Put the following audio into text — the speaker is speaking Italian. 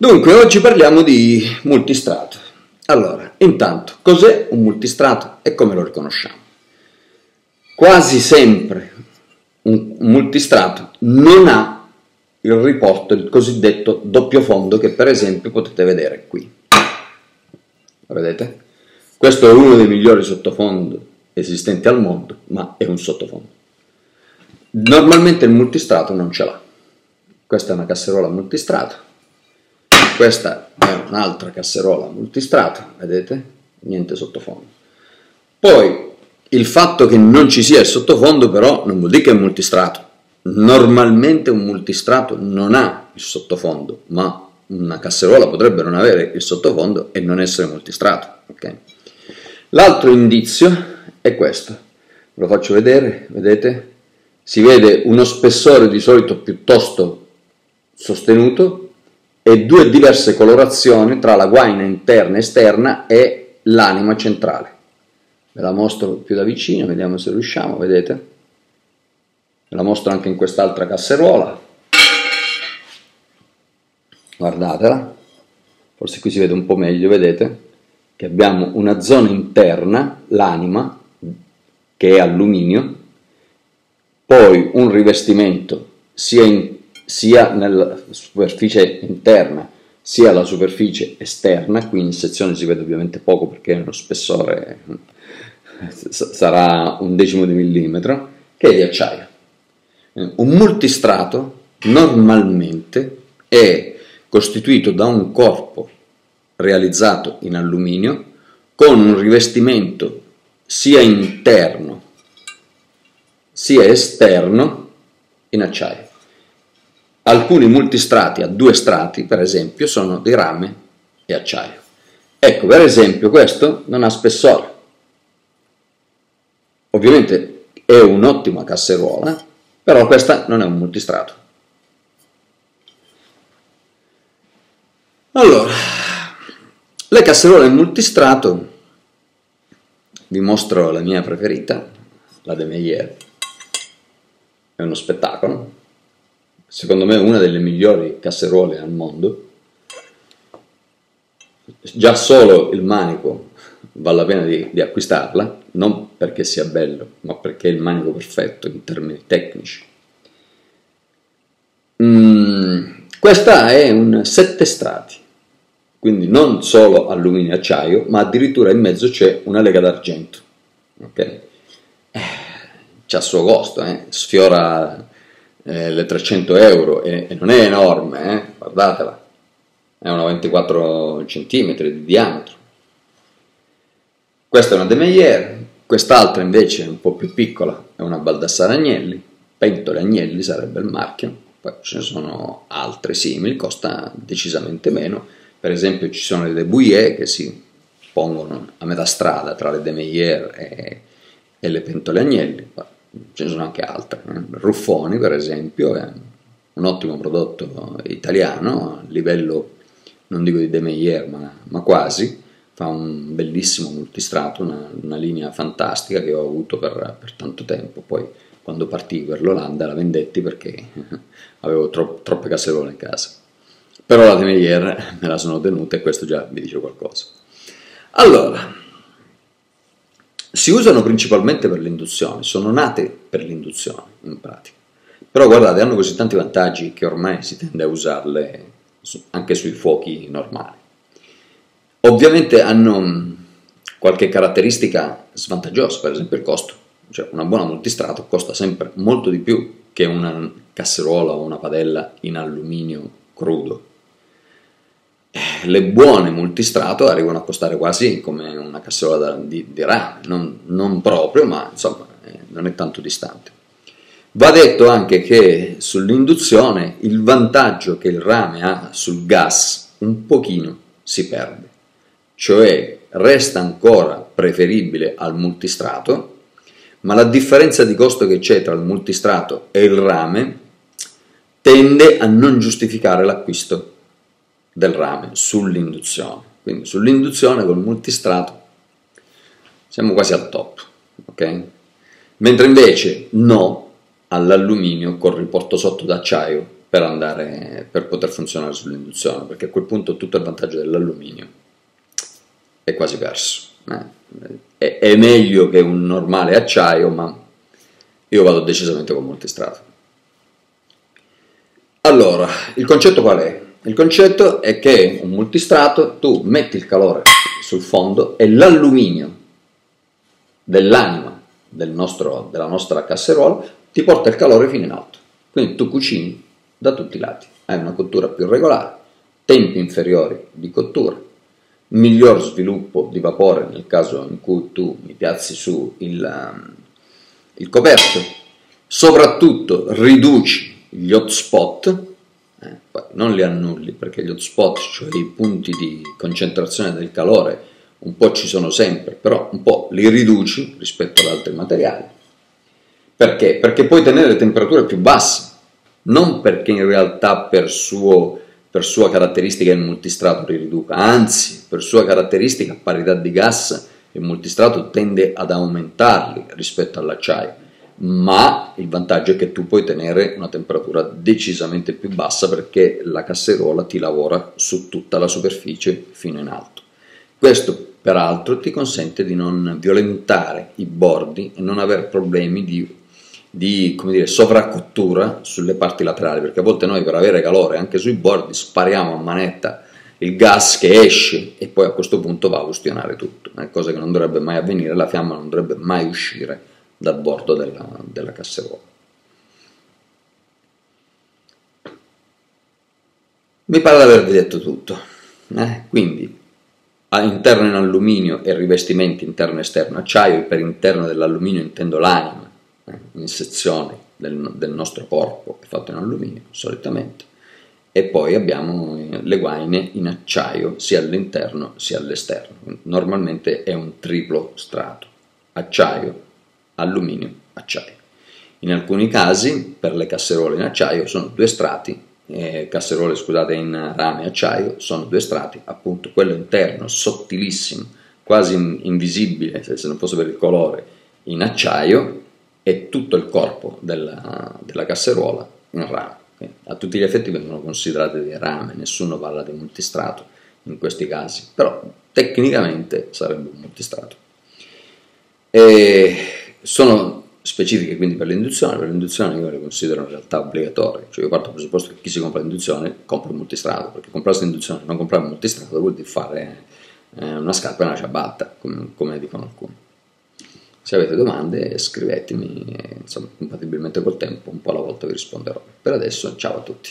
Dunque, oggi parliamo di multistrato. Allora, intanto, cos'è un multistrato e come lo riconosciamo? Quasi sempre un multistrato non ha il riporto, il cosiddetto doppio fondo che per esempio potete vedere qui. Lo vedete? Questo è uno dei migliori sottofondi esistenti al mondo, ma è un sottofondo. Normalmente il multistrato non ce l'ha. Questa è una casseruola multistrato questa è un'altra casserola multistrato, vedete? Niente sottofondo. Poi il fatto che non ci sia il sottofondo però non vuol dire che è multistrato. Normalmente un multistrato non ha il sottofondo, ma una casseruola potrebbe non avere il sottofondo e non essere multistrato. Okay? L'altro indizio è questo, ve lo faccio vedere, vedete? Si vede uno spessore di solito piuttosto sostenuto e due diverse colorazioni tra la guaina interna e esterna e l'anima centrale. Ve la mostro più da vicino, vediamo se riusciamo, vedete? Ve la mostro anche in quest'altra casseruola. Guardatela, forse qui si vede un po' meglio, vedete? Che abbiamo una zona interna, l'anima, che è alluminio, poi un rivestimento sia in sia nella superficie interna sia la superficie esterna, qui in sezione si vede ovviamente poco perché lo spessore sarà un decimo di millimetro, che è di acciaio. Un multistrato normalmente è costituito da un corpo realizzato in alluminio con un rivestimento sia interno sia esterno in acciaio. Alcuni multistrati a due strati, per esempio, sono di rame e acciaio. Ecco, per esempio, questo non ha spessore. Ovviamente è un'ottima casseruola, però questa non è un multistrato. Allora, le casserole in multistrato, vi mostro la mia preferita, la De Meyer. È uno spettacolo secondo me una delle migliori casseruole al mondo. Già solo il manico vale la pena di, di acquistarla, non perché sia bello, ma perché è il manico perfetto in termini tecnici. Mm, questa è un sette strati, quindi non solo alluminio e acciaio, ma addirittura in mezzo c'è una lega d'argento. Okay? Eh, c'ha il suo costo, eh? sfiora eh, le 300 euro e, e non è enorme, eh? guardatela, è una 24 cm di diametro. Questa è una De Meyer, quest'altra invece un po' più piccola, è una Baldassare Agnelli, Pentole Agnelli sarebbe il marchio, poi ce ne sono altre simili, costa decisamente meno, per esempio ci sono le De Bouillet che si pongono a metà strada tra le De Meyer e, e le Pentole Agnelli, ce ne sono anche altre. Eh. Ruffoni, per esempio, è un ottimo prodotto italiano, a livello non dico di De Meyer, ma, ma quasi. Fa un bellissimo multistrato, una, una, linea fantastica che ho avuto per, per tanto tempo. Poi, quando partii per l'Olanda, la vendetti perché avevo tro, troppe casserole in casa. Però la De Meyer me la sono tenuta e questo già vi dice qualcosa. Allora, si usano principalmente per l'induzione, sono nate per l'induzione in pratica. Però guardate, hanno così tanti vantaggi che ormai si tende a usarle anche sui fuochi normali. Ovviamente hanno mm, qualche caratteristica svantaggiosa, per esempio il costo. Cioè una buona multistrato costa sempre molto di più che una casseruola o una padella in alluminio crudo le buone multistrato arrivano a costare quasi come una cassola di, di rame, non, non, proprio, ma insomma eh, non è tanto distante. Va detto anche che sull'induzione il vantaggio che il rame ha sul gas un pochino si perde, cioè resta ancora preferibile al multistrato, ma la differenza di costo che c'è tra il multistrato e il rame tende a non giustificare l'acquisto del rame sull'induzione. Quindi sull'induzione col multistrato siamo quasi al top, ok? Mentre invece no all'alluminio col riporto sotto d'acciaio per, andare, per poter funzionare sull'induzione, perché a quel punto tutto il vantaggio dell'alluminio è quasi perso. Eh, è, è meglio che un normale acciaio, ma io vado decisamente con multistrato. Allora, il concetto qual è? Il concetto è che un multistrato tu metti il calore sul fondo e l'alluminio dell'anima del della nostra casseruola ti porta il calore fino in alto. Quindi tu cucini da tutti i lati, hai una cottura più regolare, tempi inferiori di cottura, miglior sviluppo di vapore nel caso in cui tu mi piazzi su il, um, il coperchio, soprattutto riduci gli hotspot, eh, non li annulli perché gli hotspot, cioè i punti di concentrazione del calore, un po' ci sono sempre, però un po' li riduci rispetto ad altri materiali. Perché? Perché puoi tenere temperature più basse, non perché in realtà per, suo, per sua caratteristica il multistrato li riduca, anzi per sua caratteristica a parità di gas il multistrato tende ad aumentarli rispetto all'acciaio, ma il vantaggio è che tu puoi tenere una temperatura decisamente più bassa perché la casseruola ti lavora su tutta la superficie fino in alto. Questo peraltro ti consente di non violentare i bordi e non avere problemi di di dire, sovracottura sulle parti laterali, perché a volte noi per avere calore anche sui bordi spariamo a manetta il gas che esce e poi a questo punto va a ustionare tutto, è cosa che non dovrebbe mai avvenire, la fiamma non dovrebbe mai uscire dal bordo della, della casseruola. Mi pare di avervi detto tutto, eh? quindi interno in alluminio e rivestimenti interno e esterno acciaio, per interno dell'alluminio intendo l'anima, in sezioni del, del nostro corpo è fatto in alluminio solitamente e poi abbiamo le guaine in acciaio sia all'interno sia all'esterno. Normalmente è un triplo strato, acciaio, alluminio, acciaio. In alcuni casi per le casserole in acciaio sono due strati, eh, casserole scusate in rame acciaio sono due strati, appunto quello interno sottilissimo, quasi invisibile se non fosse per il colore, in acciaio e tutto il corpo della, della casseruola in rame. A tutti gli effetti vengono considerate dei rame, nessuno parla di multistrato in questi casi, però tecnicamente sarebbe un multistrato. E sono specifiche quindi per l'induzione, per l'induzione io le considero in realtà obbligatorie, cioè io parto dal presupposto che chi si compra l'induzione compra un multistrato, perché comprarsi l'induzione e non comprare un multistrato vuol dire fare eh, una scarpa e una ciabatta, come, come dicono alcuni. Se avete domande scrivetemi, insomma, compatibilmente col tempo, un po' alla volta vi risponderò. Per adesso ciao a tutti.